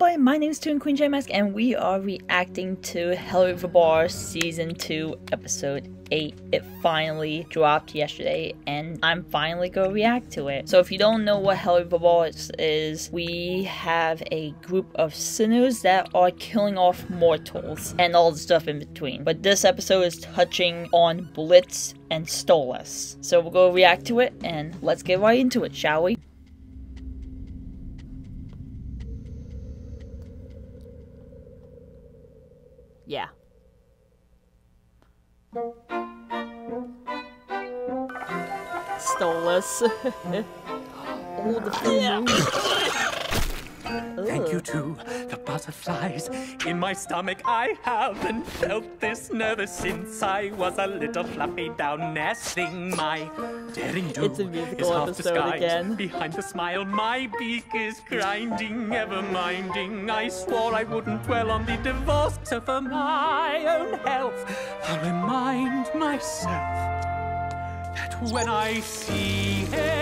everybody, my name is Toon Queen J Mask, and we are reacting to Helluva Boss Season 2, Episode 8. It finally dropped yesterday, and I'm finally gonna react to it. So if you don't know what Helluva Boss is, we have a group of sinners that are killing off mortals, and all the stuff in between. But this episode is touching on Blitz and Stolas. So we'll go react to it, and let's get right into it, shall we? Yeah. Stolas. All the food. Thank you to the butterflies in my stomach. I haven't felt this nervous since I was a little fluffy down nesting. My daring do It's a musical is half disguised again. behind the smile. My beak is grinding, ever minding. I swore I wouldn't dwell on the divorce, so for my own health, I'll remind myself that when I see him,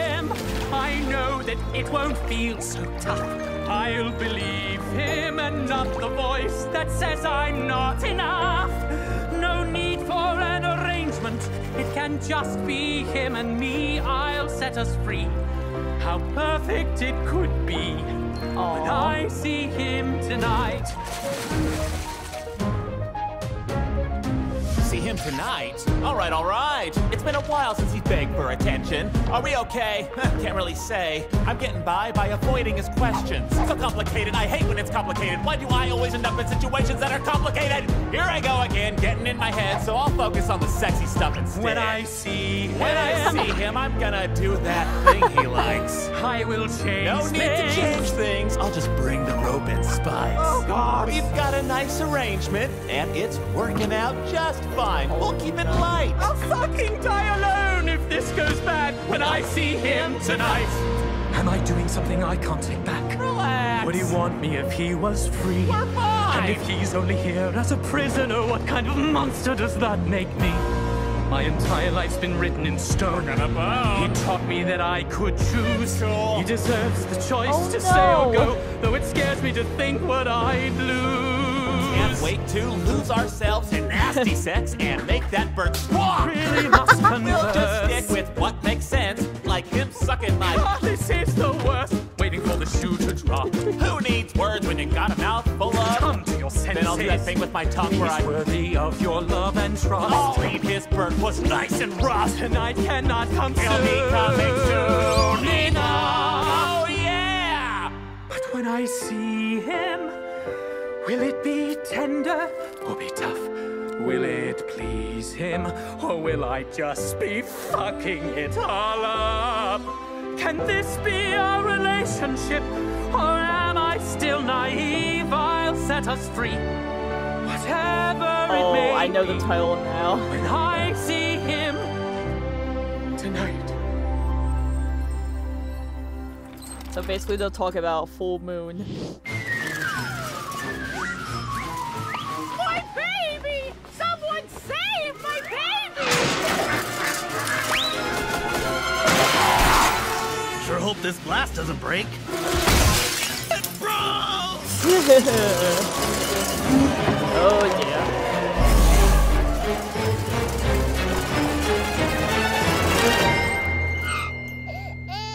I know that it won't feel so tough. I'll believe him and not the voice that says I'm not enough. No need for an arrangement, it can just be him and me. I'll set us free. How perfect it could be when I see him tonight. Him tonight? All right, all right. It's been a while since he begged for attention. Are we okay? Can't really say. I'm getting by by avoiding his questions. So complicated. I hate when it's complicated. Why do I always end up in situations that are complicated? Here I go again, getting in my head. So I'll focus on the sexy stuff instead. When I see him, when I see him, I'm gonna do that thing he likes. I will change. No need to things. change things. I'll just bring the rope and spikes. Oh, God. We've got a nice arrangement, and it's working out just fine. We'll keep it light. I'll fucking die alone if this goes bad when I see him tonight. Am I doing something I can't take back? Relax. Would he want me if he was free? We're fine. And if he's only here as a prisoner, what kind of monster does that make me? My entire life's been written in stone. He taught me that I could choose. Sure. He deserves the choice Oh, to stay or go, though it scares me to think what I'd lose. Can't wait to lose ourselves in nasty sex and make that bird squawk. Really must We'll just stick with what makes sense, like him sucking my. Ah, this is the worst. Waiting for the shoe to drop. Who needs words when you got a mouth full of? Come to your senses. Then I'll do that thing with my tongue where He's I. worthy of your love and trust. I'll leave his bird was nice and rough. Tonight cannot come He'll soon. be coming soon enough. Oh yeah! But when I see him, will it be tender or be tough? Will it please him or will I just be fucking it all up? Can this be a relationship or am I still naive? I'll set us free. Whatever it Oh, may I know the title now. When I see him tonight. So basically, they'll talk about full moon. Hope this glass doesn't break. Oh yeah.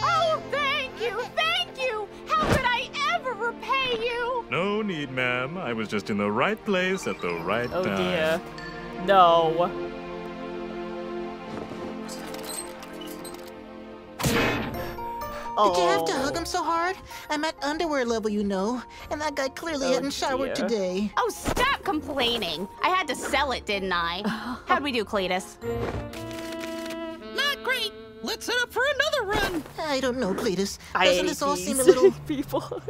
Oh, thank you, thank you! How could I ever repay you? No need, ma'am. I was just in the right place at the right Oh time. Oh, dear. No. Did you have to Oh. hug him so hard? I'm at underwear level, you know, and that guy clearly Oh, hadn't showered dear. today. Oh, stop complaining. I had to sell it, didn't I? How'd we do, Cletus? Not great. Let's set up for another run. I don't know, Cletus. I Doesn't this all seem a little people.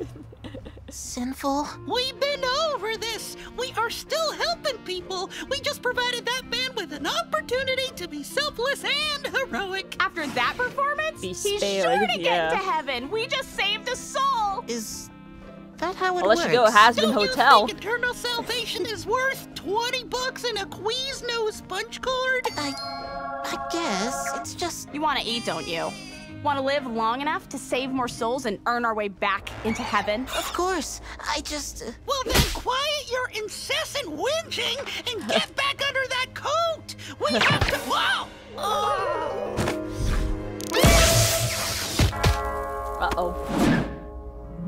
sinful? We've been over this. We are still helping people. We just provided that man with an opportunity to be selfless and heroic. After that performance, Be he's sure to yeah. get to heaven. We just saved a soul. Is that how it Unless works? you go Hazbin Don't you think eternal salvation is worth 20 bucks and a Quiznos punch card? I, I guess it's just You want to eat, don't you? Want to live long enough to save more souls and earn our way back into heaven? Of course. I just. Uh... Well, then quiet your incessant whinging and get back under that coat. We have to. Whoa! Uh oh.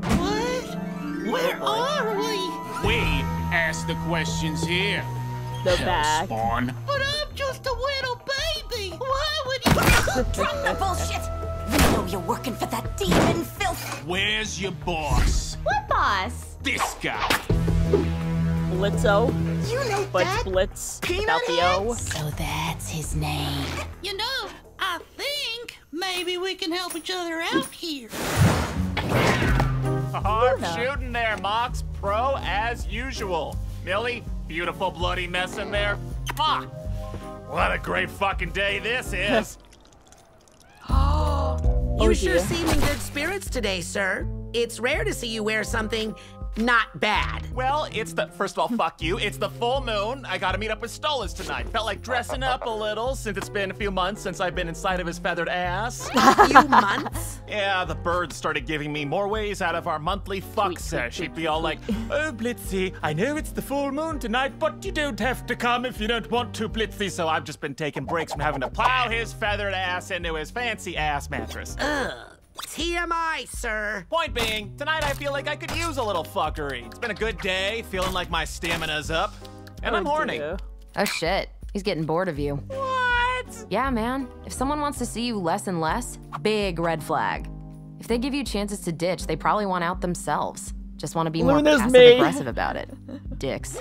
What? Where are we? We ask the questions here. The back. Spawn. But I'm just a little baby. Why would you? Drop the bullshit! We know you're working for that demon filth. Where's your boss? What boss? This guy. Blitzo, You know but that? Blitz Peanut without the O. So that's his name. You know, I think maybe we can help each other out here. Hard Loona. Uh, shooting there, Mox. Pro as usual. Millie, beautiful bloody mess in there. Mwah. What a great fucking day this is. Oh You sure dear. seem in good spirits today, sir. It's rare to see you wear something not bad. well, it's the first of all, fuck you. It's the full moon. I gotta meet up with Stolas tonight. Felt like dressing up a little since it's been a few months since I've been inside of his feathered ass. A few months? Yeah, the birds started giving me more ways out of our monthly fuck sesh. She'd be all like, Oh, Blitzy, I know it's the full moon tonight, but you don't have to come if you don't want to, Blitzy. So I've just been taking breaks from having to plow his feathered ass into his fancy ass mattress. TMI, sir. Point being, tonight I feel like I could use a little fuckery. It's been a good day, feeling like my stamina's up. And oh, I'm Oh, horny. dear. Oh shit, he's getting bored of you. What? Yeah, man. If someone wants to see you less and less, big red flag. If they give you chances to ditch, they probably want out themselves. Just want to be more Loona's passive me. aggressive about it. Dicks.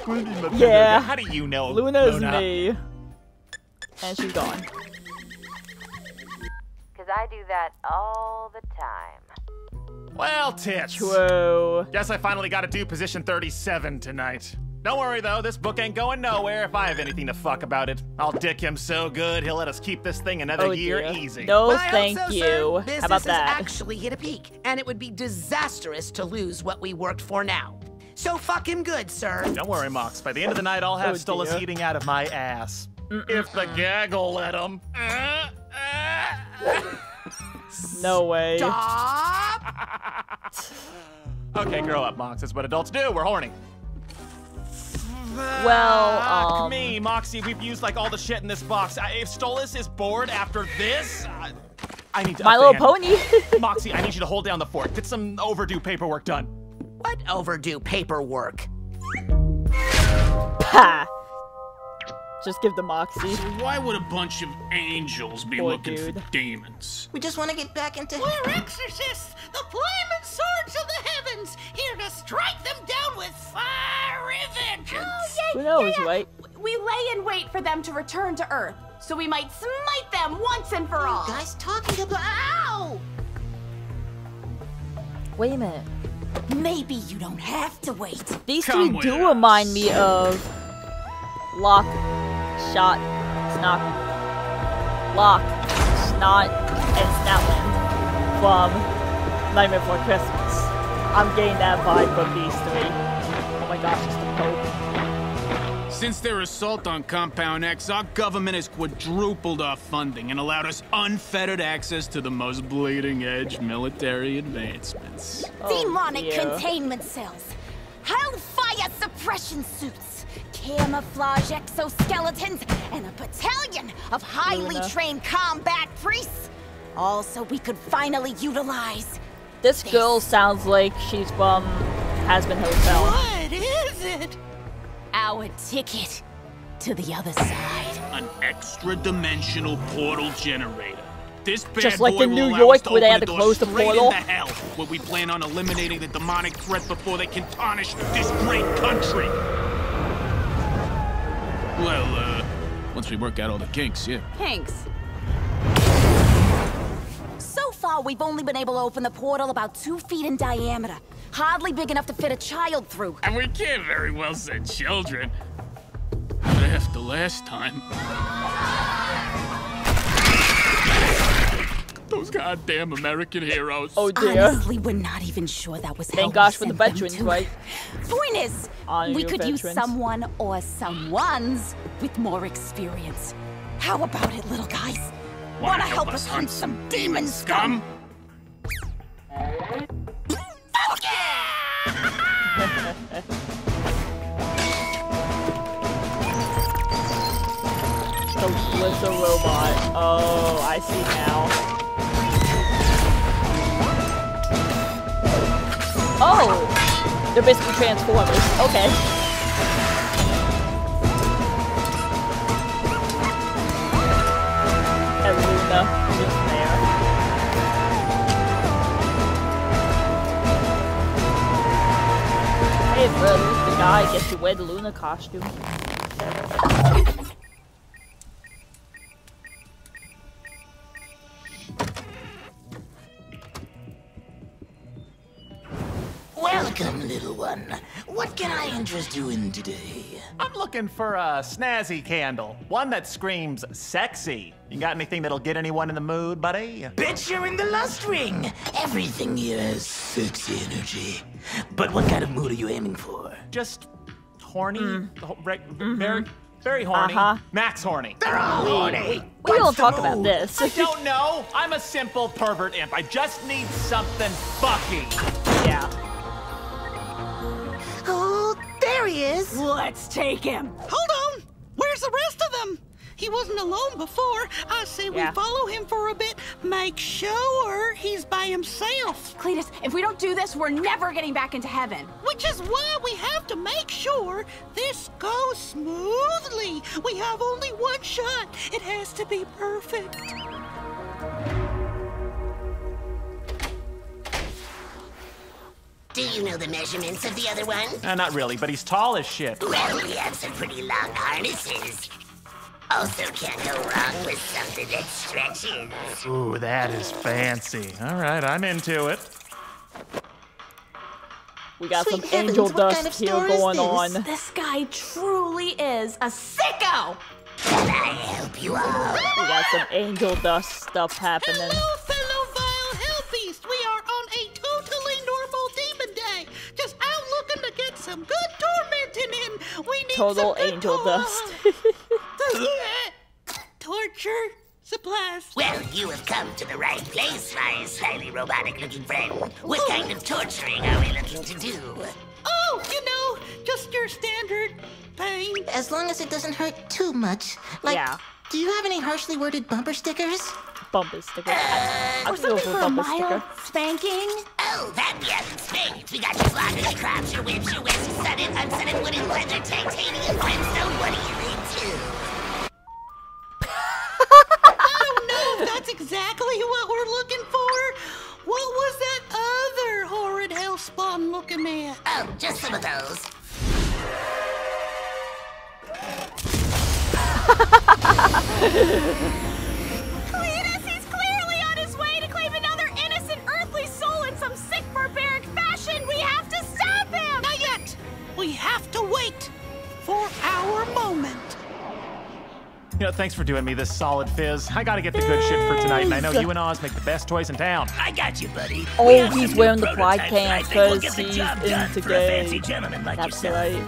Yeah. How do you know? Loona's Loona? me. And she's gone. Cause I do that all the time. Well, tits. Whoa. Guess I finally got to do position 37 tonight. Don't worry though, this book ain't going nowhere if I have anything to fuck about it. I'll dick him so good, he'll let us keep this thing another Oh year dear. easy. No, Well, thank so, you. Sir. How Business about has that? actually hit a peak, and it would be disastrous to lose what we worked for now. So fuck him good, sir. Don't worry, Mox. By the end of the night, I'll have Oh, Stolas eating out of my ass. If the gag will let him. No way. Stop! okay, grow up, Mox. That's what adults do. We're horny. Well, Fuck um, me, Moxxie. We've used like all the shit in this box. I, if Stolas is bored after this, I, I need to. My Little Pony. ante. Moxxie, I need you to hold down the fort. Get some overdue paperwork done. What overdue paperwork? ha. Just give the Moxxie. Why would a bunch of angels be Poor looking dude. for demons? We just want to get back into. We're exorcists, the flaming swords of the heavens, here to strike them down with fiery vengeance. Oh, oh, Who knows, right? We lay in wait for them to return to Earth, so we might smite them once and for all. Guys talking about. Ow! Wait a minute. Maybe you don't have to wait. These Come three do us. remind me of Lock, Shot, Snot, Lock, Snot, and Snapland from Nightmare Before Christmas. I'm getting that vibe from these three. Oh my gosh, it's the Pope. Since their assault on Compound X, our government has quadrupled our funding and allowed us unfettered access to the most bleeding edge military advancements. Oh, Demonic dear. containment cells, hellfire suppression suits, camouflage exoskeletons, and a battalion of highly trained combat priests. All so we could finally utilize. This girl sounds like she's from Hazbin Hotel. What is it? Our ticket to the other side. An extra dimensional portal generator. This bad Just like boy in will New allow York us to where they had to close the straight portal. Into hell, where we plan on eliminating the demonic threat before they can tarnish this great country. Well, uh, once we work out all the kinks, yeah. Kinks. So far, we've only been able to open the portal about two feet in diameter. Hardly big enough to fit a child through. And we can't very well send children. But after last time. Those goddamn American heroes. Oh dear. Honestly, we're not even sure that was hell Thank we gosh for the sent them veterans, right? Point is, Honor we your could use someone or someones with more experience. How about it, little guys? Wanna help us hunt some demon scum? The Blitzer robot. Oh, I see now. Oh! They're basically Transformers. Okay. And Loona just there. Hey, bro, the guy gets to wear the Loona costume. Can I interest you in today? I'm looking for a snazzy candle. One that screams sexy. You got anything that'll get anyone in the mood, buddy? Bet you're in the lust ring. Everything here has sexy energy. But what kind of mood are you aiming for? Just horny. Ho- re- Very, very horny. Uh-huh. Max horny. They're all horny. We don't talk about this. I don't know. I'm a simple pervert imp. I just need something fucky. Yeah. There he is. Let's take him. Hold on! Where's the rest of them? He wasn't alone before. I say we Yeah. follow him for a bit, make sure he's by himself. Cletus, if we don't do this, we're never getting back into heaven. Which is why we have to make sure this goes smoothly. We have only one shot. It has to be perfect. Do you know the measurements of the other one? Uh, not really, but he's tall as shit. Well, we have some pretty long harnesses. Also, can't go wrong with something that stretches. Ooh, that is fancy. All right, I'm into it. We got Sweet some heavens, angel what dust kind of here is going this? on. This guy truly is a sicko. Can I help you all? We got some angel dust stuff happening. Hello, Total angel tor- dust. Torture supplies. Well, you have come to the right place, my slightly robotic-looking friend. What kind of torturing are we looking to do? Oh, you know, just your standard pain. As long as it doesn't hurt too much. Like, Yeah. do you have any harshly worded bumper stickers? Bumper sticker. I, Uh, I Or could something for a for a bumper mild sticker. spanking. Oh, that we haven't spanked. We got your blockers, your crops, your whips, your whisks, sudden, unsudded wooden leather, titanium, brimstone. What are you into? I oh, don't know if that's exactly what we're looking for. What was that other horrid hellspawn looking at? Oh, just some of those. thanks for doing me this solid fizz. I gotta get the good shit for tonight, and I know you and Oz make the best toys in town. I got you, buddy. Oh, We he's wearing the pride prototypes that I pants think will 'cause get the he's job done into for a fancy gay. gentleman like That's yourself. right.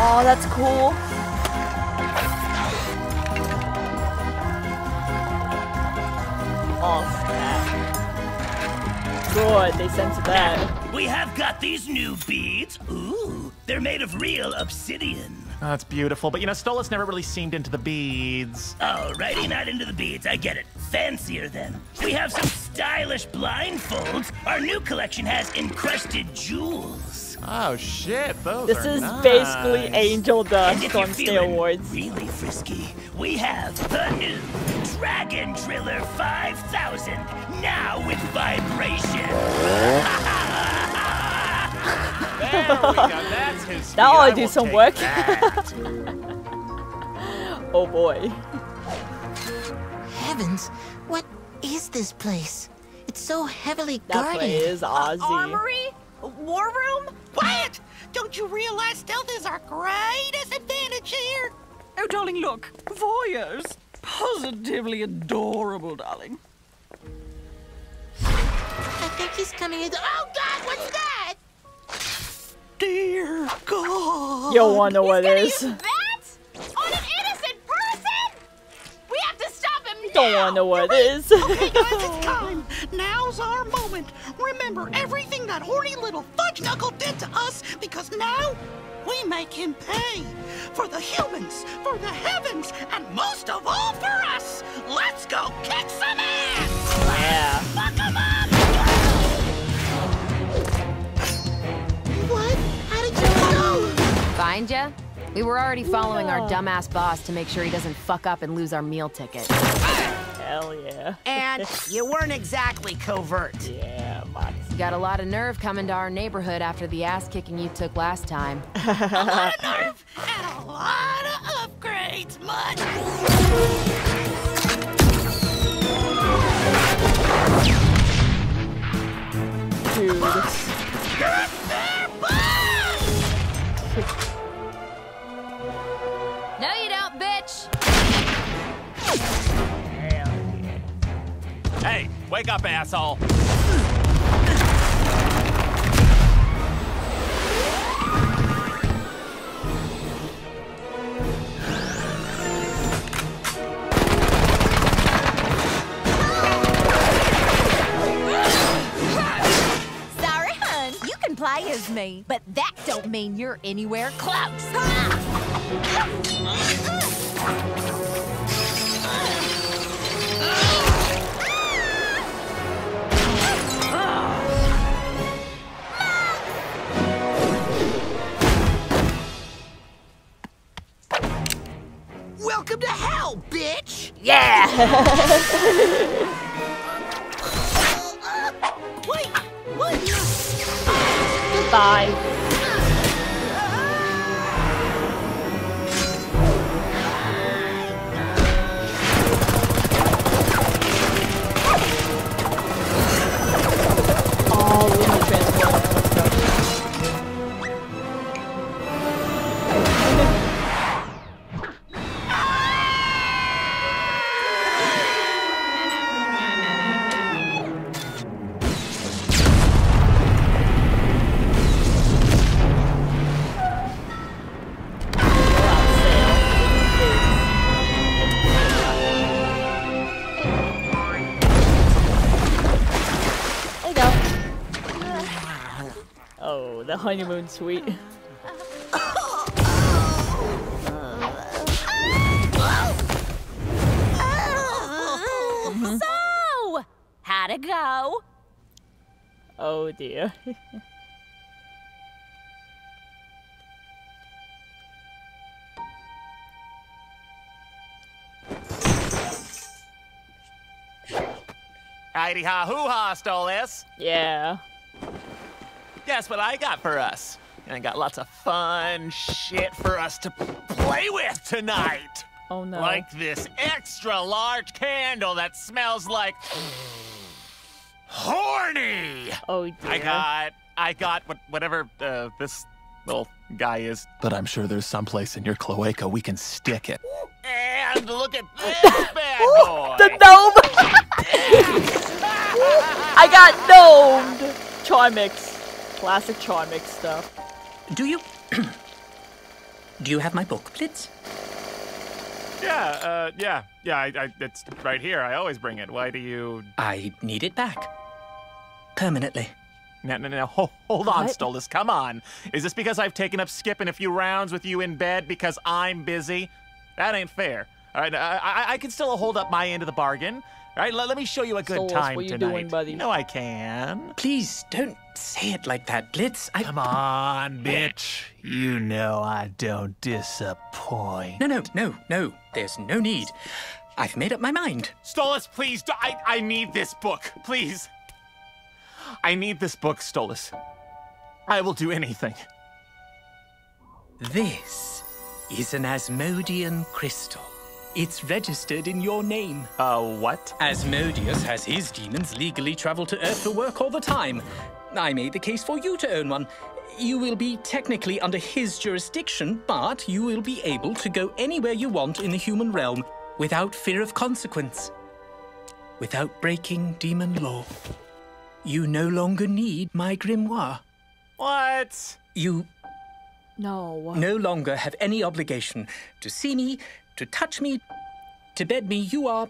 Oh, that's cool. Oh, snap. Good, they censored that. We have got these new beads. Ooh, they're made of real obsidian. Oh, that's beautiful, but you know, Stolas never really seemed into the beads. Alrighty, not into the beads. I get it. Fancier then. We have some stylish blindfolds. Our new collection has encrusted jewels. Oh shit, those This are is nice. basically angel dust on feeling steroids. really frisky, we have the new Dragon Driller 5000, now with vibration. There we go. That's his speed. That ought I to do some work. oh boy. Heavens, what is this place? It's so heavily That guarded. play is Ozzie. Armory? War room? Quiet! Don't you realize stealth is our greatest advantage here? Oh, darling, look. Voyeurs. Positively adorable, darling. I think he's coming in. Oh God, what's that? Dear God. You'll wanna know what it is. That? On an innocent person? We have don't want to know what it is. okay, guys, it's time. Now's our moment. Remember everything that horny little fudge knuckle did to us, because now we make him pay for the humans, for the heavens, and most of all for us. Let's go kick some ass! Yeah. Find ya? We were already following our dumbass boss to make sure he doesn't fuck up and lose our meal ticket. Hell yeah. And you weren't exactly covert. Yeah, Moxxie. You got a lot of nerve coming to our neighborhood after the ass kicking you took last time. a lot of nerve and a lot of upgrades, much. Dude. Get there, boss! wake up, asshole. Sorry, hun. You can play as me, but that don't mean you're anywhere close. Yeah! Wait. Goodbye. Honeymoon suite. So, how'd it go? Oh dear. Heidi ha hoo ha, Stolas. yeah. Guess what I got for us? I got lots of fun shit for us to play with tonight. Oh no. Like this extra large candle that smells like horny. Oh dear. I got, I got what, whatever uh, this little guy is. But I'm sure there's someplace in your cloaca we can stick it. And look at this bad boy. The gnome! I got gnomed! Charmix. Classic Charmix stuff. Do you. Do you have my book, Blitz? Yeah, uh, yeah, yeah. I, I, it's right here. I always bring it. Why do you? I need it back. Permanently. No, no, no. Hold, hold on, What? Stolas. Come on. Is this because I've taken up skipping a few rounds with you in bed because I'm busy? That ain't fair. All right, I, I, I can still hold up my end of the bargain. All right, let, let me show you a good time what you tonight. doing, buddy? You know I can. Please don't say it like that, Blitz. I... Come on, bitch. You know I don't disappoint. No, no, no, no. There's no need. I've made up my mind. Stolas, please. do- I, I need this book. Please. I need this book, Stolas. I will do anything. This is an Asmodean crystal. It's registered in your name. Uh, what? Asmodeus has his demons legally travel to Earth for work all the time. I made the case for you to own one. You will be technically under his jurisdiction, but you will be able to go anywhere you want in the human realm without fear of consequence. Without breaking demon law. You no longer need my grimoire. What? You No. no longer have any obligation to see me, to touch me, to bed me. You are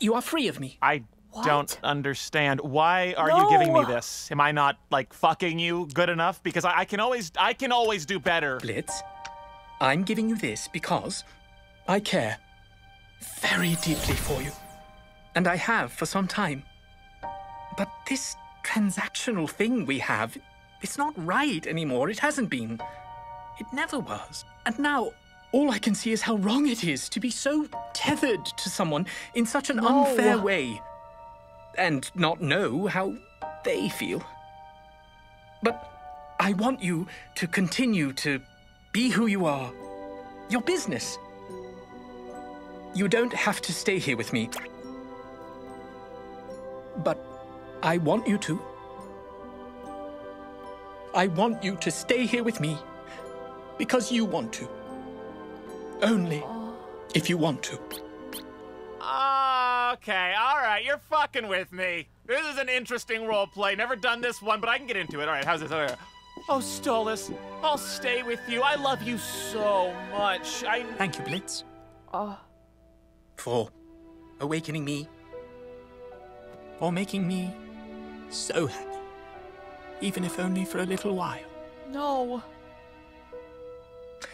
You are free of me. I don't understand. Why are No. you giving me this? Am I not like fucking you good enough? Because I, I can always I can always do better. Blitz, I'm giving you this because I care very deeply for you. And I have for some time. But this transactional thing we have, it's not right anymore. It hasn't been. It never was. And now, all I can see is how wrong it is to be so tethered to someone in such an No. unfair way. And not know how they feel. But I want you to continue to be who you are. Your business. You don't have to stay here with me. But I want you to. I want you to stay here with me because you want to. Only if you want to. Okay, all right, you're fucking with me. This is an interesting role play. Never done this one, but I can get into it. All right, how's this? All right. Oh, Stolas, I'll stay with you. I love you so much. I Thank you, Blitz, Oh. for awakening me, for making me so happy, even if only for a little while. No.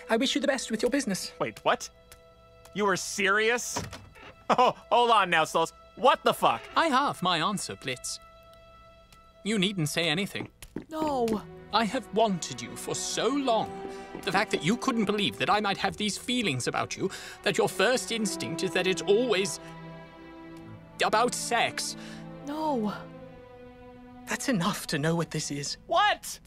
I wish you the best with your business. Wait, what? You were serious? Oh, hold on now, Stolas. What the fuck? I have my answer, Blitz. You needn't say anything. No. I have wanted you for so long. The fact that you couldn't believe that I might have these feelings about you, that your first instinct is that it's always about sex. No. That's enough to know what this is. What?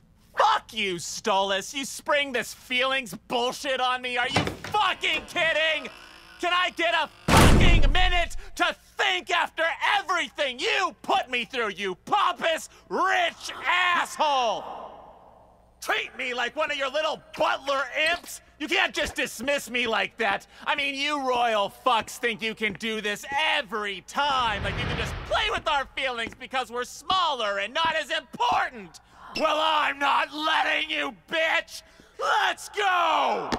You, Stolas. You spring this feelings bullshit on me. Are you fucking kidding? Can I get a fucking minute to think after everything you put me through, you pompous, rich asshole? Treat me like one of your little butler imps? You can't just dismiss me like that. I mean, you royal fucks think you can do this every time. Like you can just play with our feelings because we're smaller and not as important. Well, I'm not letting you, bitch! Let's go!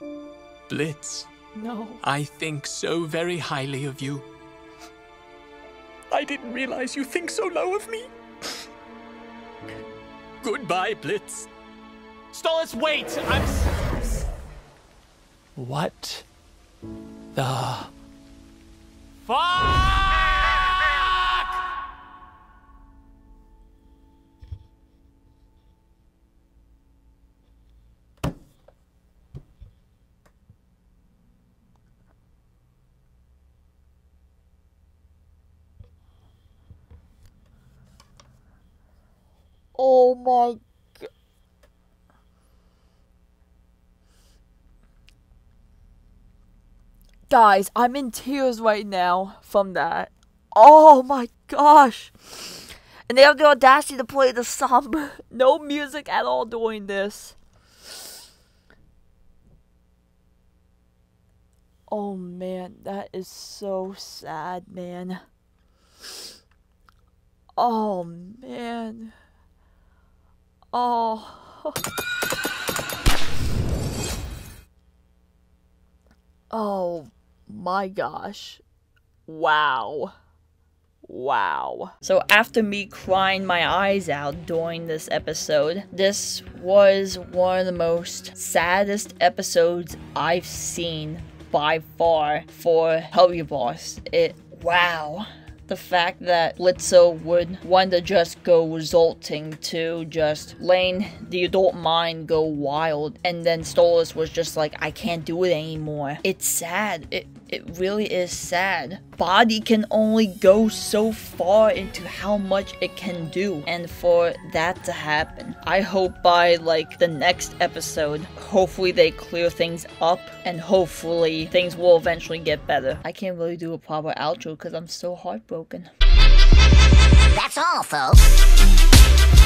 Blitz, No. I think so very highly of you. I didn't realize you think so low of me. Goodbye, Blitz. Stolas, wait! I'm. s- What the Fuck! Oh my god. Guys, I'm in tears right now from that. Oh my gosh. And they have the audacity to play the somber, no music at all during this. Oh man, that is so sad, man. Oh man. Oh. Oh my gosh. Wow. Wow. So after me crying my eyes out during this episode, this was one of the most saddest episodes I've seen by far for Hurry Boss. It wow. The fact that Blitzo would want to just go resulting to just letting the adult mind go wild and then Stolas was just like, I can't do it anymore. It's sad. It it really is sad. Body can only go so far into how much it can do. And for that to happen, I hope by like the next episode, hopefully they clear things up and hopefully things will eventually get better. I can't really do a proper outro because I'm so heartbroken. That's all, folks.